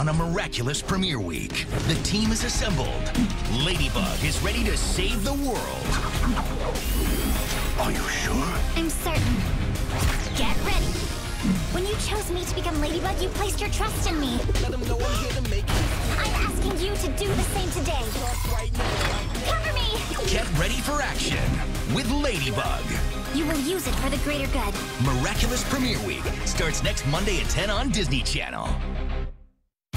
on a miraculous premiere week. The team is assembled. Ladybug is ready to save the world. Are you sure? I'm certain. Get ready. When you chose me to become Ladybug, you placed your trust in me. I'm asking you to do the same today. Cover me! Get ready for action with Ladybug. You will use it for the greater good. Miraculous Premiere Week starts next Monday at 10 on Disney Channel.